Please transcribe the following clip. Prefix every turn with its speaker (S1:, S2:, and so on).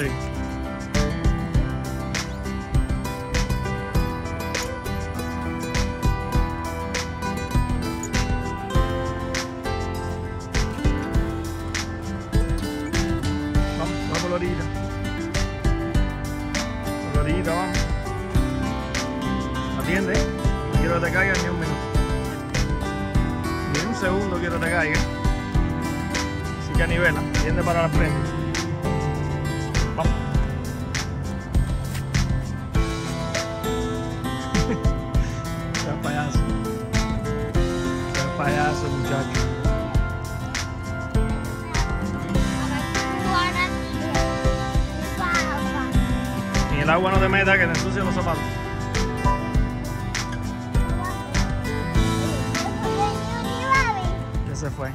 S1: Vamos, vamos a la orilla. La orilla, vamos. Atiende, quiero que te caigan ni un minuto. Ni un segundo quiero que te caiga. Así que a nivelas atiende para la frente. Payaso, muchacho. Y el agua no te meta que te ensucia los zapatos. Ya se fue.